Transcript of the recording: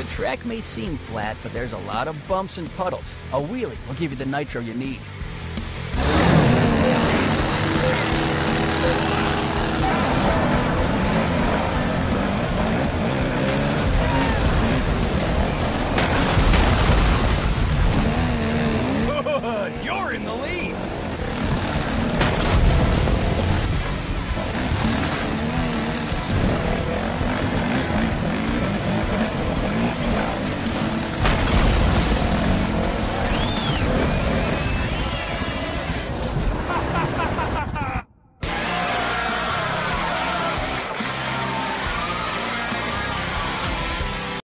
The track may seem flat, but there's a lot of bumps and puddles. A wheelie will give you the nitro you need.